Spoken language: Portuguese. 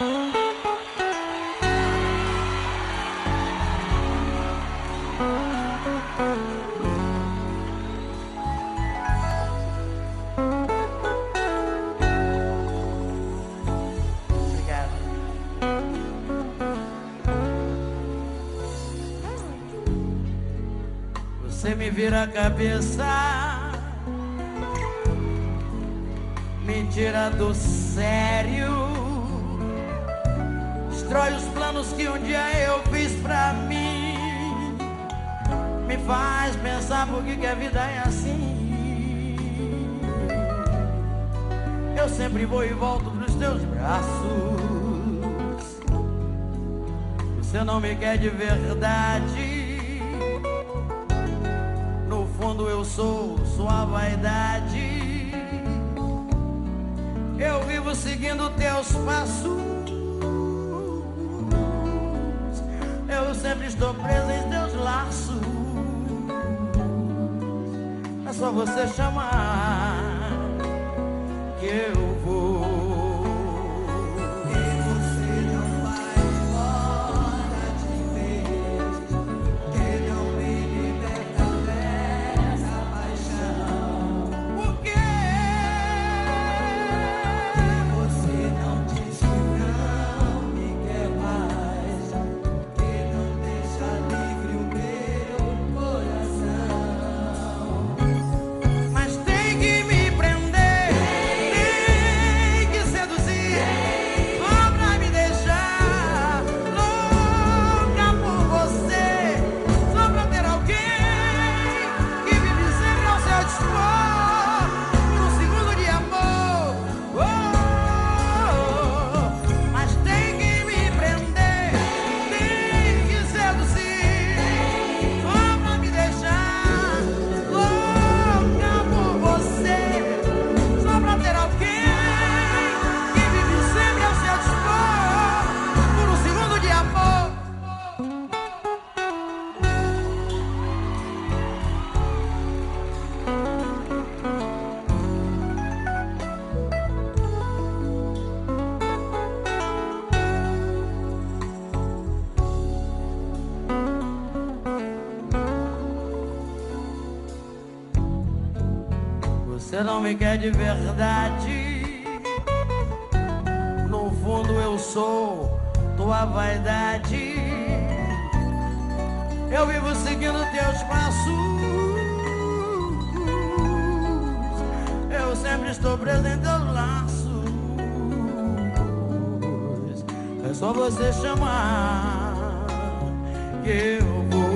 Você me vira a cabeça, me tira do sério, destrói os planos que um dia eu fiz pra mim, me faz pensar por que, que a vida é assim. Eu sempre vou e volto pros teus braços. Você não me quer de verdade fundo eu sou sua vaidade. Eu vivo seguindo teus passos. Sempre estou preso em teus laços. É só você chamar Você não me quer de verdade. No fundo eu sou tua vaidade. Eu vivo seguindo teus passos. Eu sempre estou preso em teus laços. É só você chamar que eu você